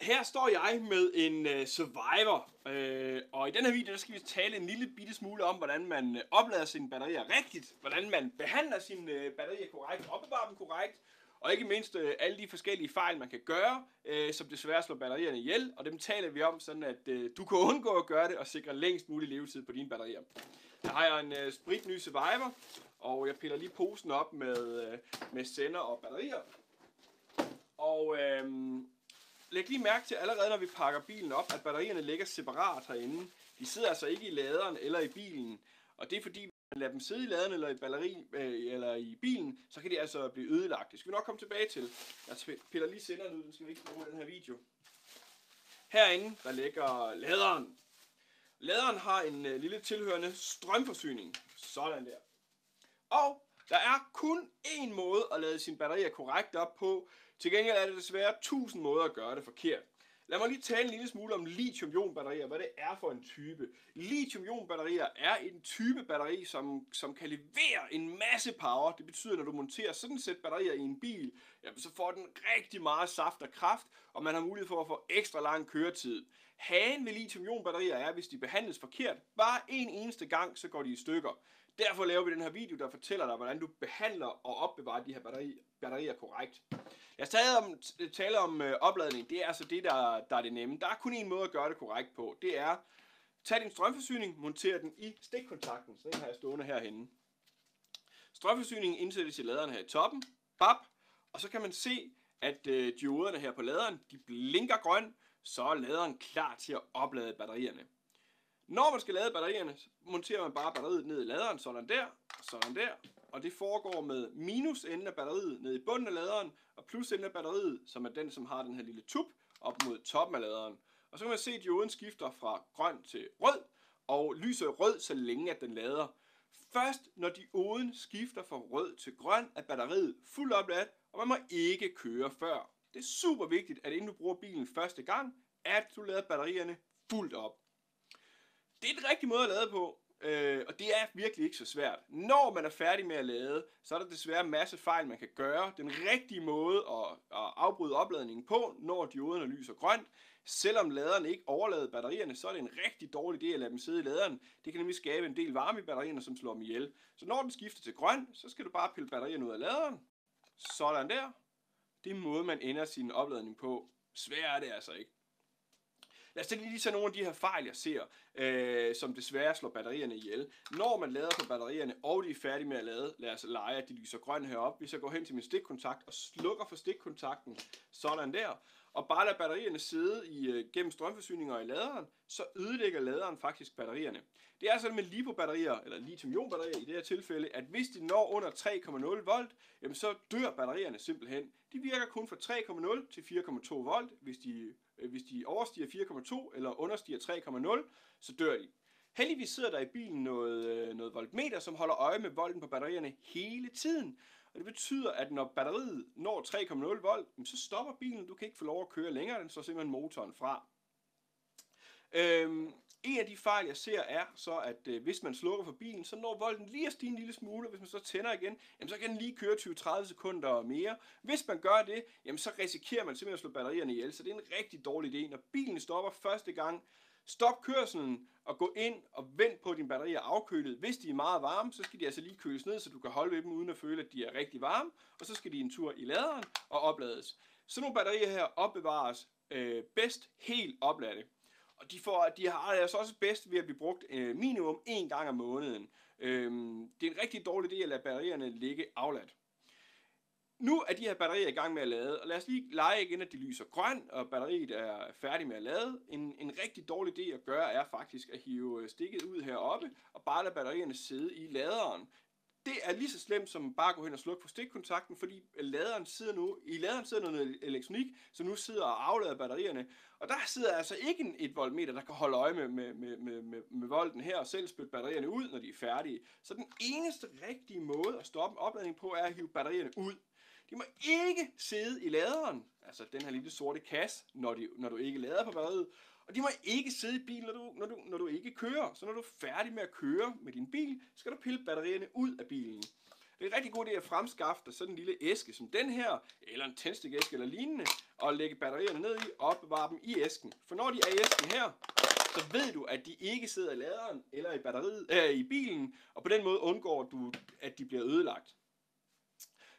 Her står jeg med en uh, Survivor, uh, og i den her video der skal vi tale en lille bitte smule om, hvordan man uh, oplader sine batterier rigtigt, hvordan man behandler sine uh, batterier korrekt, opbevarer dem korrekt, og ikke mindst uh, alle de forskellige fejl, man kan gøre, uh, som desværre slår batterierne ihjel, og dem taler vi om, sådan at uh, du kan undgå at gøre det og sikre længst mulig levetid på dine batterier. Her har jeg en uh, spritny Survivor, og jeg piller lige posen op med, uh, med sender og batterier. Og øhm, læg lige mærke til allerede, når vi pakker bilen op, at batterierne ligger separat herinde. De sidder altså ikke i laderen eller i bilen. Og det er fordi, hvis man lader dem sidde i laderen eller i, batteri, øh, eller i bilen, så kan de altså blive ødelagt. Det skal vi nok komme tilbage til. Jeg piller lige senderen ud, den skal vi ikke bruge i den her video. Herinde, der ligger laderen. Laderen har en øh, lille tilhørende strømforsyning. Sådan der. Og der er kun én måde at lade sin batterier korrekt op på. Til gengæld er det desværre tusind måder at gøre det forkert. Lad mig lige tale en lille smule om lithium-ion-batterier, hvad det er for en type. Lithium-ion-batterier er en type batteri, som, som kan levere en masse power. Det betyder, at når du monterer sådan et sæt batterier i en bil, jamen, så får den rigtig meget saft og kraft, og man har mulighed for at få ekstra lang køretid. Hagen ved lithium-ion-batterier er, hvis de behandles forkert, bare en eneste gang, så går de i stykker. Derfor laver vi den her video, der fortæller dig, hvordan du behandler og opbevarer de her batterier, batterier korrekt. Jeg tale om, tale om øh, opladning. Det er altså det, der, der er det nemme. Der er kun en måde at gøre det korrekt på. Det er, tag din strømforsyning, monter den i stikkontakten. Så den har jeg stående herhenne. Strømforsyningen indsættes i laderen her i toppen. Bap. Og så kan man se, at øh, dioderne her på laderen, de blinker grøn, så er laderen klar til at oplade batterierne. Når man skal lade batterierne, monterer man bare batteriet ned i laderen, sådan der, sådan der, og det foregår med minus enden af batteriet ned i bunden af laderen, og plus enden af batteriet, som er den, som har den her lille tub, op mod toppen af laderen. Og så kan man se, at dioden skifter fra grøn til rød, og lyser rød, så længe at den lader. Først når dioden skifter fra rød til grøn, er batteriet fuldt opladt, og man må ikke køre før. Det er super vigtigt, at inden du bruger bilen første gang, at du lader batterierne fuldt op. Det er den rigtige måde at lade på, øh, og det er virkelig ikke så svært. Når man er færdig med at lade, så er der desværre en masse fejl, man kan gøre. Den rigtige måde at, at afbryde opladningen på, når dioderne lyser grønt, selvom laderen ikke overlader batterierne, så er det en rigtig dårlig idé at lade dem sidde i laderen. Det kan nemlig skabe en del varme i batterierne, som slår dem ihjel. Så når den skifter til grøn, så skal du bare pille batterierne ud af laderen. Sådan der. Det er måde, man ender sin opladning på. Svær er det altså ikke. Lad os lige tage nogle af de her fejl, jeg ser, øh, som desværre slår batterierne ihjel. Når man lader på batterierne, og de er færdige med at lade, lad os lege, at de lyser grøn heroppe. Hvis jeg går hen til min stikkontakt og slukker for stikkontakten, sådan der, og bare lader batterierne sidde i, øh, gennem strømforsyninger i laderen, så ødelægger laderen faktisk batterierne. Det er sådan med LiPo-batterier, eller lithium-ion-batterier i det her tilfælde, at hvis de når under 3,0 volt, jamen så dør batterierne simpelthen. De virker kun fra 3,0 til 4,2 volt, hvis de Øh, hvis de overstiger 4,2 eller understiger 3,0, så dør de. Heldigvis sidder der i bilen noget, øh, noget voltmeter, som holder øje med volden på batterierne hele tiden. Og det betyder, at når batteriet når 3,0 volt, så stopper bilen. Du kan ikke få lov at køre længere, den står simpelthen motoren fra. Øhm, en af de fejl, jeg ser, er så, at øh, hvis man slukker for bilen, så når volden lige at stige en lille smule, hvis man så tænder igen, jamen, så kan den lige køre 20-30 sekunder mere. Hvis man gør det, jamen, så risikerer man simpelthen at slå batterierne ihjel, så det er en rigtig dårlig idé. Når bilen stopper første gang, stop kørselen og gå ind og vent på, at dine batterier er afkølet. Hvis de er meget varme, så skal de altså lige køles ned, så du kan holde ved dem uden at føle, at de er rigtig varme. Og så skal de en tur i laderen og oplades. Så nogle batterier her opbevares øh, bedst helt opladte. Og de, får, de har altså også bedst ved at blive brugt øh, minimum en gang om måneden. Øh, det er en rigtig dårlig idé at lade batterierne ligge afladt. Nu er de her batterier i gang med at lade, og lad os lige lege igen, at de lyser grøn, og batteriet er færdig med at lade. En, en rigtig dårlig idé at gøre er faktisk at hive øh, stikket ud heroppe, og bare lade batterierne sidde i laderen det er lige så slemt som bare at gå hen og slukke for stikkontakten, fordi laderen sidder nu, i laderen sidder noget elektronik, så nu sidder og aflader batterierne. Og der sidder altså ikke en, et voltmeter, der kan holde øje med, med, med, med, med, med volten her og selv spytte batterierne ud, når de er færdige. Så den eneste rigtige måde at stoppe opladningen på, er at hive batterierne ud. De må ikke sidde i laderen, altså den her lille sorte kasse, når, de, når du ikke lader på batteriet. Og de må ikke sidde i bilen, når du, når, du, når du ikke kører. Så når du er færdig med at køre med din bil, skal du pille batterierne ud af bilen. Det er en rigtig god idé at fremskaffe dig sådan en lille æske som den her, eller en tændstikæske eller lignende, og lægge batterierne ned i og opbevare dem i æsken. For når de er i æsken her, så ved du, at de ikke sidder i laderen eller i, batteriet, øh, i bilen, og på den måde undgår du, at de bliver ødelagt.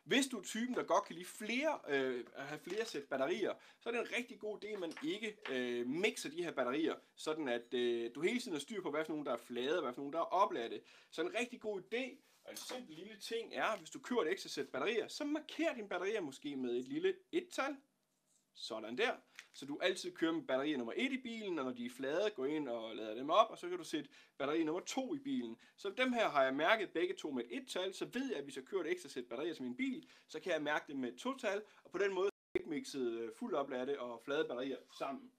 Hvis du er typen, der godt kan lide flere, øh, at have flere sæt batterier, så er det en rigtig god idé, at man ikke øh, mixer de her batterier, sådan at øh, du hele tiden har styr på, hvad for nogen, der er flade, og hvad for nogen, der er opladte. Så en rigtig god idé, og en simpel lille ting er, hvis du køber et ekstra sæt batterier, så marker din batterier måske med et lille et-tal, sådan der. Så du altid kører med batteri nummer 1 i bilen, og når de er flade, går ind og lader dem op, og så kan du sætte batteri nummer 2 i bilen. Så dem her har jeg mærket begge to med et et-tal, så ved jeg, at hvis jeg kører et ekstra sæt batterier til min bil, så kan jeg mærke det med et to-tal, og på den måde ikke mixet øh, fuldt og flade batterier sammen.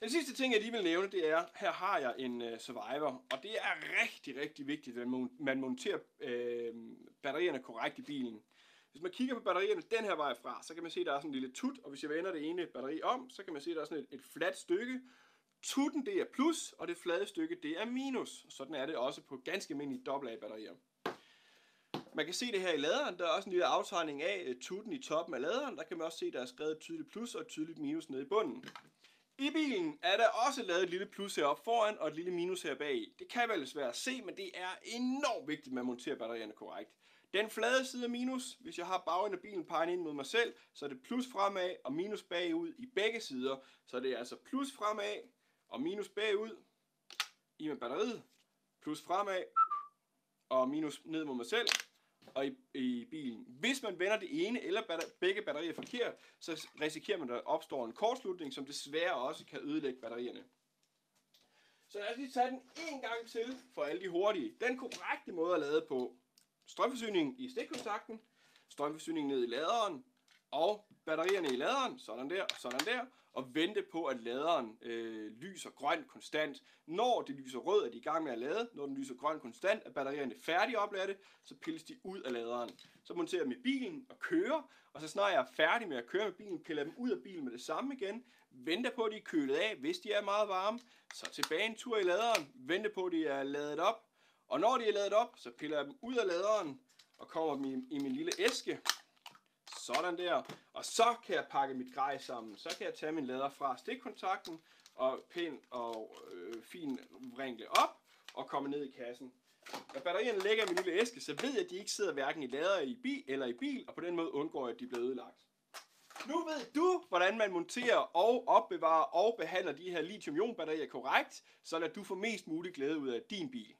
Den sidste ting, jeg lige vil nævne, det er, her har jeg en uh, Survivor, og det er rigtig, rigtig vigtigt, at man monterer uh, batterierne korrekt i bilen. Hvis man kigger på batterierne den her vej fra, så kan man se, at der er sådan en lille tut, og hvis jeg vender det ene batteri om, så kan man se, at der er sådan et, et fladt stykke. Tutten det er plus, og det flade stykke det er minus. Sådan er det også på ganske almindelige AA-batterier. Man kan se det her i laderen. Der er også en lille aftegning af øh, tutten i toppen af laderen. Der kan man også se, at der er skrevet et tydeligt plus og et tydeligt minus nede i bunden. I bilen er der også lavet et lille plus heroppe foran og et lille minus her bag. Det kan vel svært at se, men det er enormt vigtigt, at man monterer batterierne korrekt. Den flade side er minus. Hvis jeg har bagenden af bilen pegende ind mod mig selv, så er det plus fremad og minus bagud i begge sider. Så det er altså plus fremad og minus bagud i med batteriet. Plus fremad og minus ned mod mig selv og i, i bilen. Hvis man vender det ene eller batter, begge batterier forkert, så risikerer man, at der opstår en kortslutning, som desværre også kan ødelægge batterierne. Så lad os lige tage den en gang til for alle de hurtige. Den korrekte måde at lade på strømforsyningen i stikkontakten, strømforsyningen ned i laderen, og batterierne i laderen, sådan der, sådan der, og vente på, at laderen øh, lyser grønt konstant. Når det lyser rød, er de i gang med at lade. Når den lyser grønt konstant, er batterierne færdige opladte, så pilles de ud af laderen. Så monterer jeg dem i bilen og kører, og så snart jeg er færdig med at køre med bilen, piller jeg dem ud af bilen med det samme igen, venter på, at de er kølet af, hvis de er meget varme, så tilbage en tur i laderen, venter på, at de er ladet op, og når de er ladet op, så piller jeg dem ud af laderen og kommer dem i, i min lille æske. Sådan der. Og så kan jeg pakke mit grej sammen. Så kan jeg tage min lader fra stikkontakten og pænt og øh, fint vrinkle op og komme ned i kassen. Når batterierne ligger i min lille æske, så ved jeg, at de ikke sidder hverken i lader i bil eller i bil, og på den måde undgår jeg, at de bliver ødelagt. Nu ved du, hvordan man monterer og opbevarer og behandler de her lithium-ion batterier korrekt, så at du får mest mulig glæde ud af din bil.